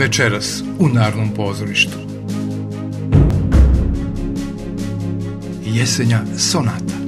večeras u Narodnom pozorištu. Jesenja sonata.